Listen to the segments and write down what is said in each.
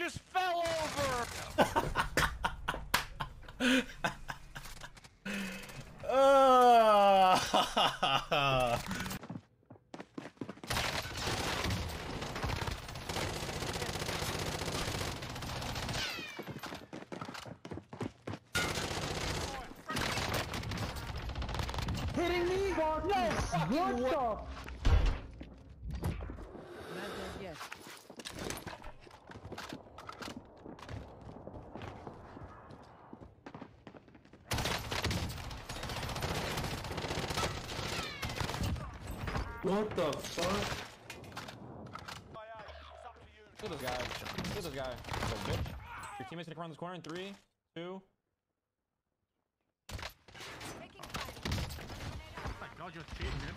just fell over! uh... Hitting me? God, no, what, what the What the fuck? Look at this guy. Look at this guy. So, bitch. Your teammate's gonna come around this corner in three, two. Oh my God, you're cheating, man.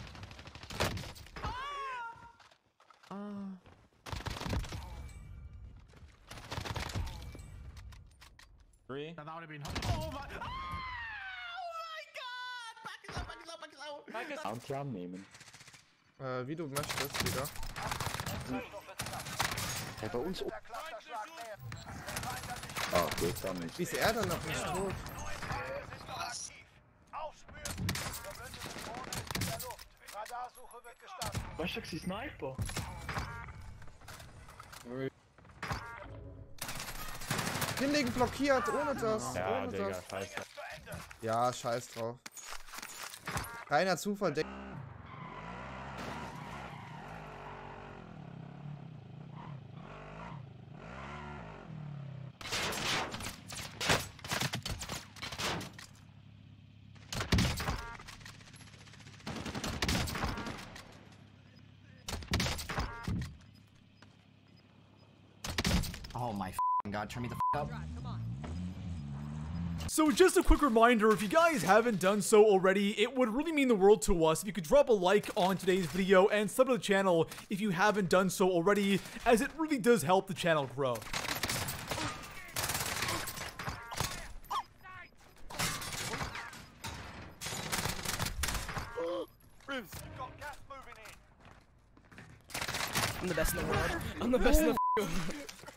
Three. That would have been. Oh my. Oh my God! Back is up, back is up, back is out. Bounty annehmen. Äh, wie du möchtest, Digga. Ja, bei uns. Ah, geht dann nicht. Wie ist er denn noch nicht tot? Was ist ein Sniper? Hinlegen blockiert, ohne das. Ja, ohne Digga, das. scheiße. Ja, scheiß drauf. Reiner Zufall, Digga. Oh my god, turn me the up. So just a quick reminder, if you guys haven't done so already, it would really mean the world to us if you could drop a like on today's video and sub to the channel if you haven't done so already, as it really does help the channel grow. I'm the best in the world. I'm the best in the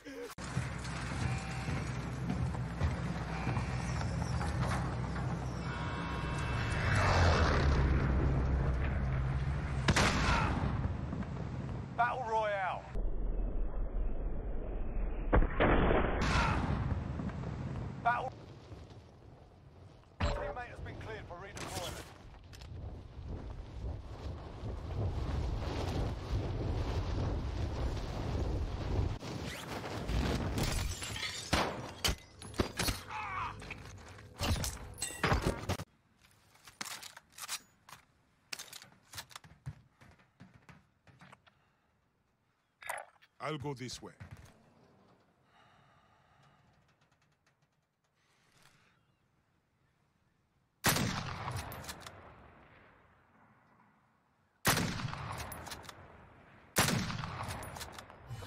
I'll go this way. The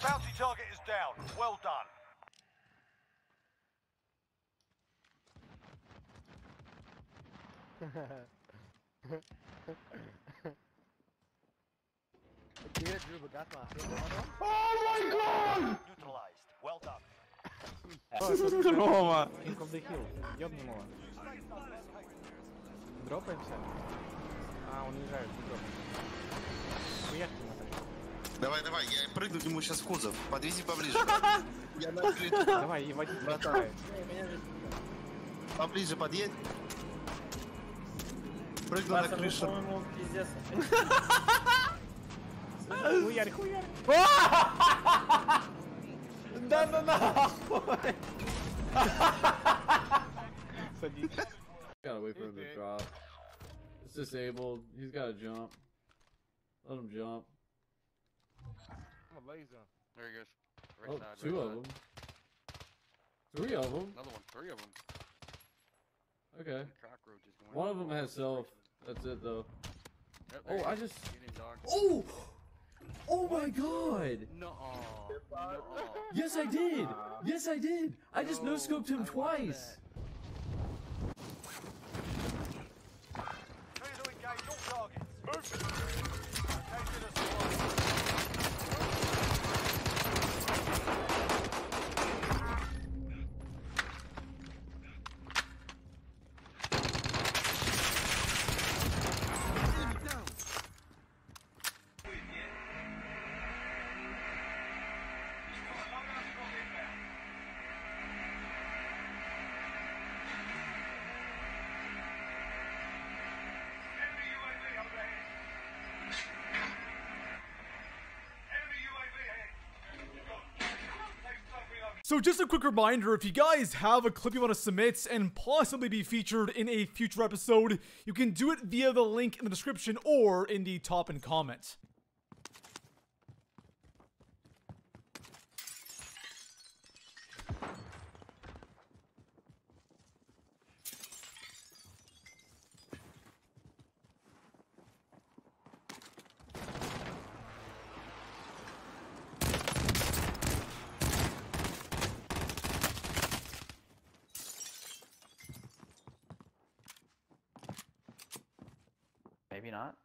bounty target is down. Well done. Here, Drew, but got my. Oh my god! Neutralized. Well done. Здорово! King of the Hill, ёбнуло. Дропаемся? А, он уезжает, не дропаемся. Уехали мы Давай, давай, я прыгну ему сейчас в кузов. Подвези поближе. Я на Давай, и водитель братает. Поближе подъедь. Прыгну на крышу. Пиздец. Хуярь, хуярь. Да ну нахуй! Садись. Gotta wait for him to drop. It's disabled. He's gotta jump. Let him jump. I'm a laser. There he goes. Oh, Right side, two right of side. them. Three of them. Another one. Three of them. Okay. Cockroaches going One on. of them has self. That's it though. Yep, Oh, there I he is. just. Get him, dog. Oh! Oh my god! Nuh-uh. Nuh-uh. Yes, I did! Yes, I did! I just no scoped him twice! Clear to engage all targets. Move. So just a quick reminder, if you guys have a clip you want to submit and possibly be featured in a future episode, you can do it via the link in the description or in the top and comment. Maybe not.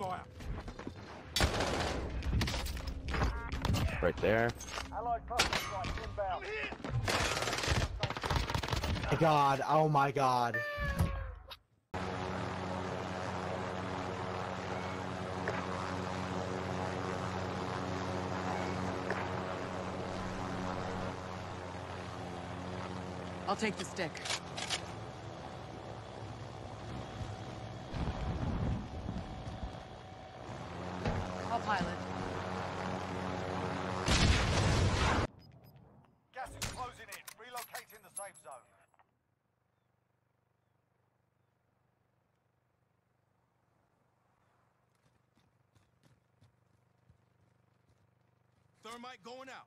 Fire. Right there. Allied cluster strike inbound. God, oh my god. I'll take the stick. I'll pilot. Gas is closing in. Relocating the safe zone. Thermite going out.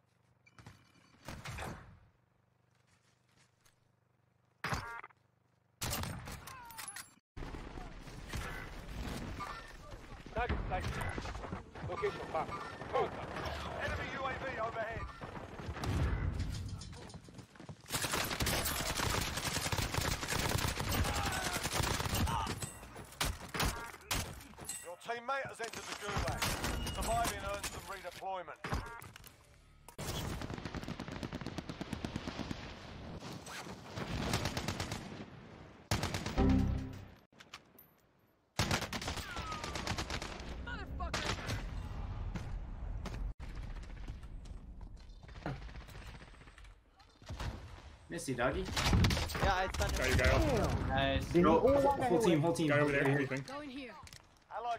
Target station. Location marked. Enemy UAV overhead. Your teammate has entered the gulag. Surviving earns them redeployment. Missy, doggy. Yeah, it's done. Go, you go. Nice. They Go, all full, walk full away. team, whole team. Guy over there, team. Go in here.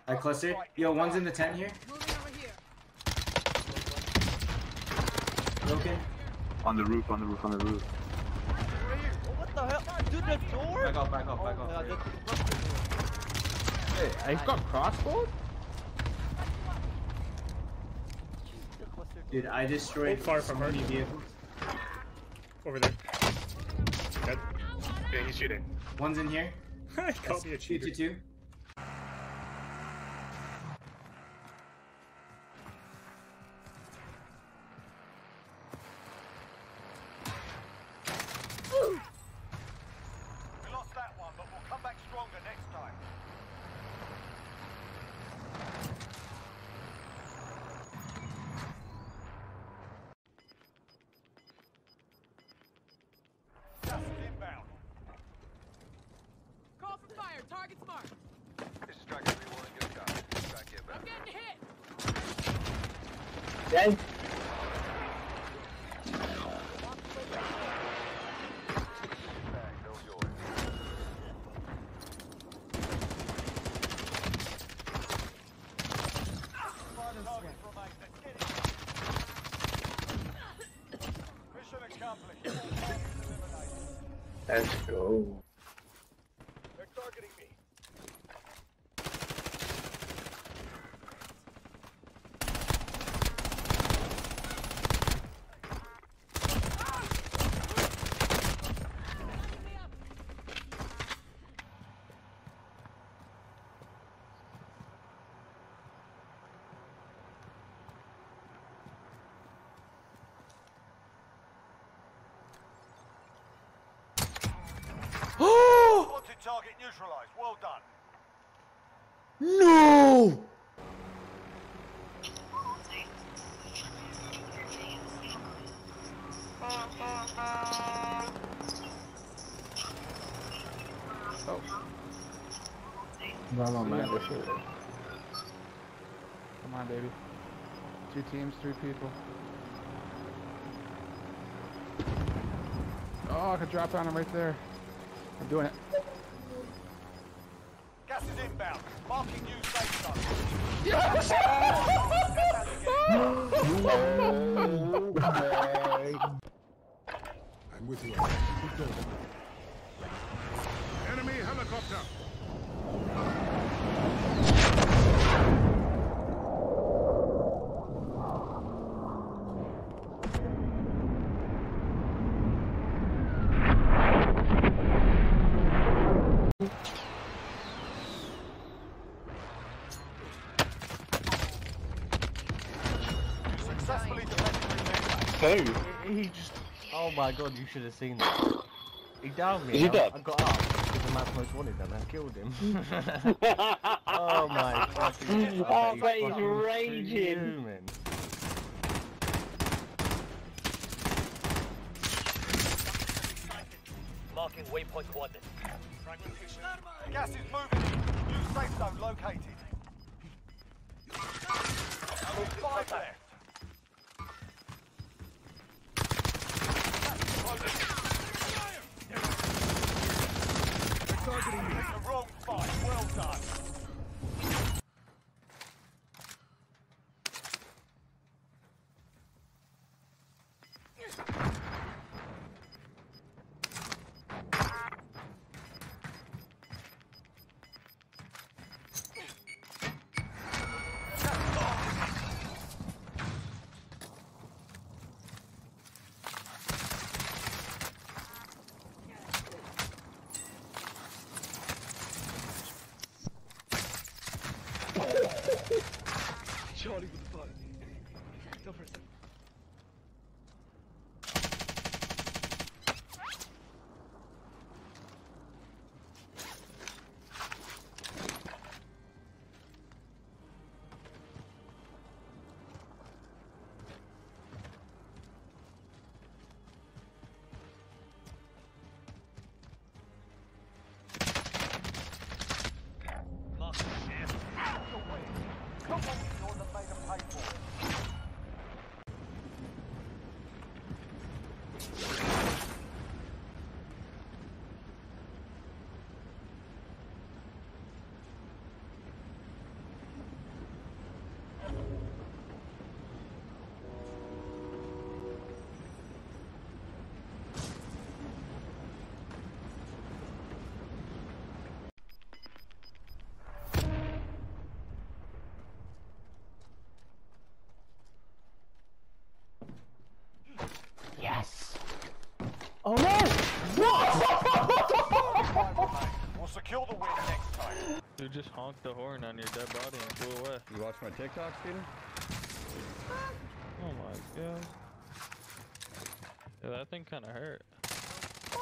I cluster. Yo, one's in the tent here. Moving over here. Broken. On the roof, on the roof, on the roof. What the hell? Dude, the door? Back off, back off, back Oh, off. yeah, the- Hey, he's got crossbow? Dude, I destroyed Hold fire from so her. many vehicles. Over there. Yeah, he's cheating. One's in here. he called me a Two cheater. to two. We lost that one, but we'll come back stronger next time. Gas is inbound. Call for fire. Target's marked. This is Striker 3-1, good job. Strike here, I'm getting hit. Dead. Run on, man. Come on, baby. Two teams, three people. Oh, I could drop on him right there. I'm doing it. Gas is inbound. Marking new safe zone. I'm with you. Enemy helicopter. Defended He, he just. Oh my god, you should have seen that. He downed me. Is he I, dead? I got up because the man's most wanted and I killed him. oh my fucking. Oh, but he's fucking raging. fuming. Marking waypoint coordinates. Gas is moving. New safe zone located. Five left. Just honked the horn on your dead body and flew away. You watch my TikToks, Peter? Oh my god. Yeah, that thing kinda hurt.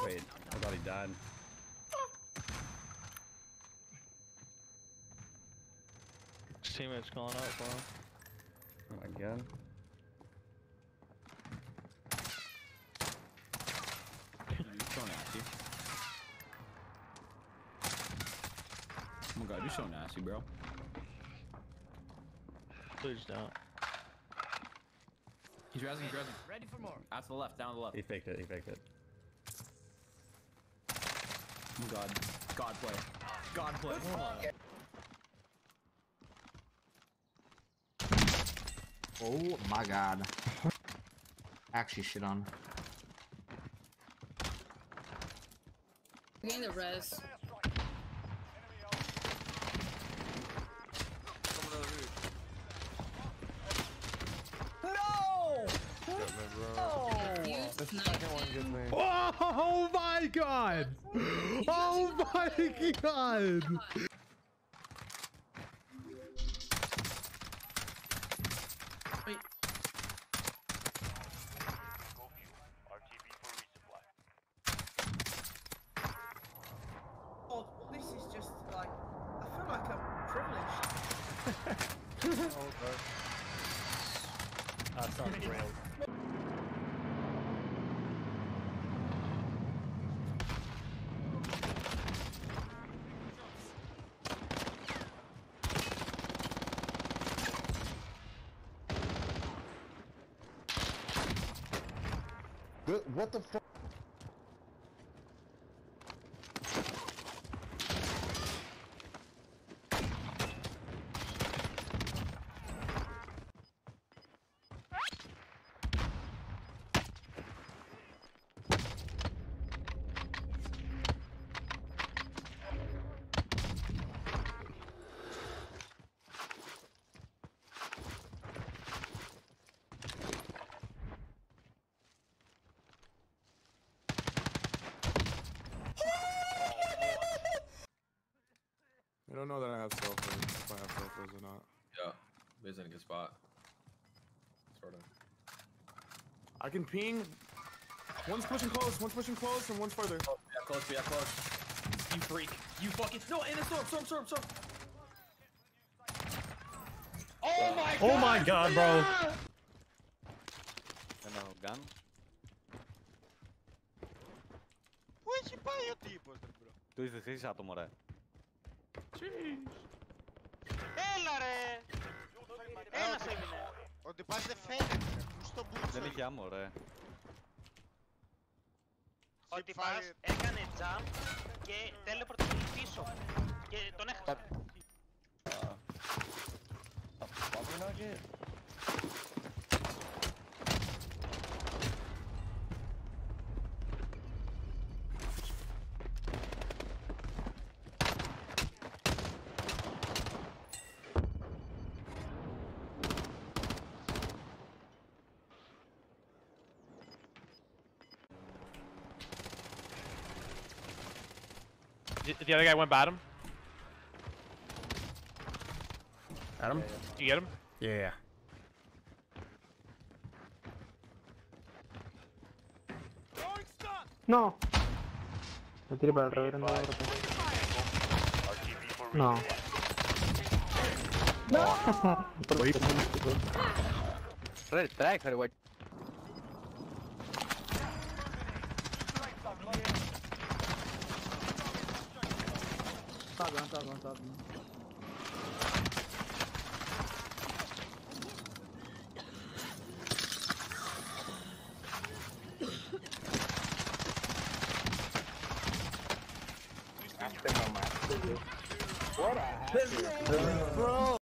Wait, I thought he died. His teammates calling out for him. Oh my god. You're so nasty. Oh my god, you're so nasty, bro. Please don't. He's rezzing, he's rezzing. Ready for more. Out to the left, down to the left. He faked it, he faked it. Oh god. God play. God play. Oh my god. Actually shit on. Getting the res. Oh. Oh my god! Oh my god! Oh, this is just like I feel like I'm privileged. oh god. Uh. have cell phones, if I have cell phones or not. Yeah, Biz in a good spot. Sort of. I can ping. One's pushing close, one's pushing close, and one's further. Oh, yeah, close, yeah, close. You freak. You fucking. No, and it's storm, storm, storm, storm. Oh my god! Oh my god, bro. Ένα gun. Πού έχει πάει ο τύπος, ρε μπρο. Του είσαι εσύ άτομο, ρε. Έλα ρε! Ένας έμεινε. Ότι πας δεν φαίνεται. Πού στο μπούτσο. Δεν είχε άμμο, ρε. Ότι πας έκανε jump και teleport πίσω. Και τον έχασα. The, the other guy went bottom. Adam? Did you get him? Yeah. No. Me tiré para el reverendo. No. No. What a hacker. Bro.